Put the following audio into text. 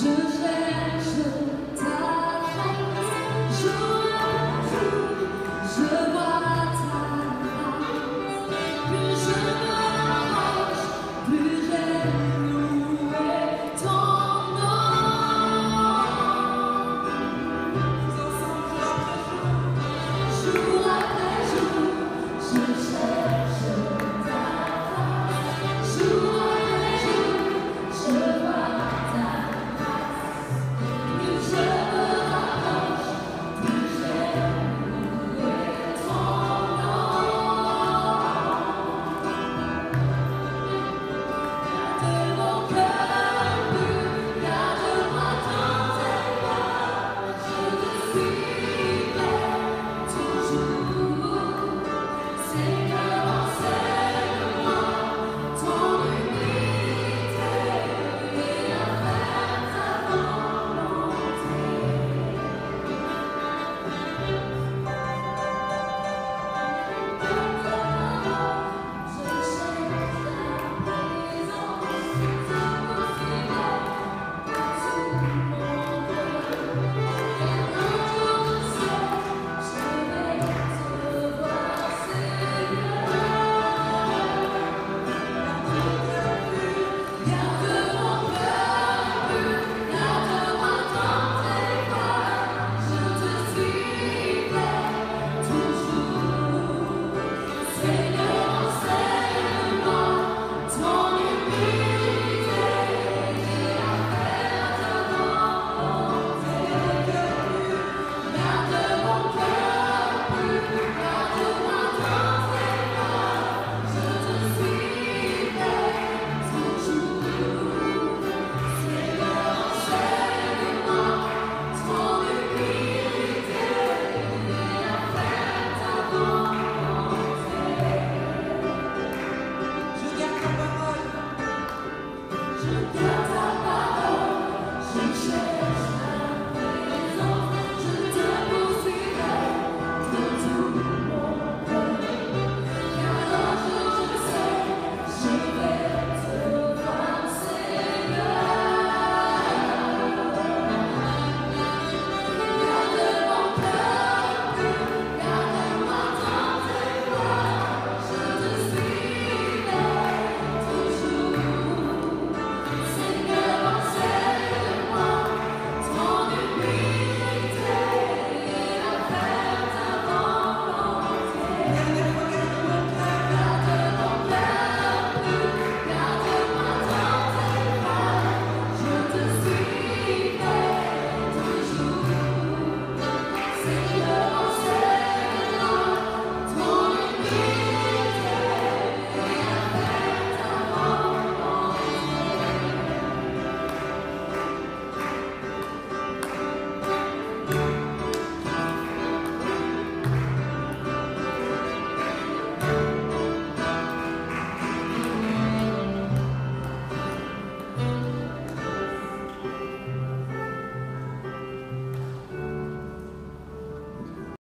just